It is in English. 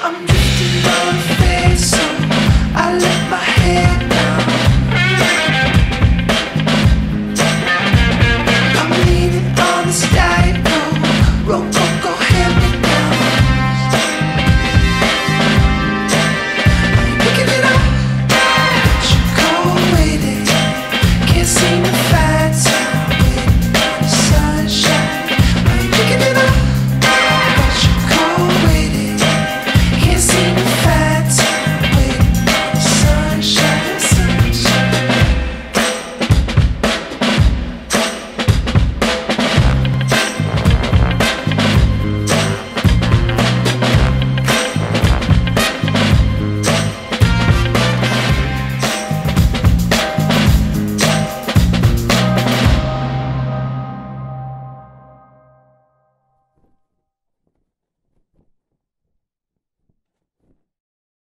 I'm drifting on